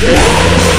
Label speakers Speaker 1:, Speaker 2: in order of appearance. Speaker 1: Yeah.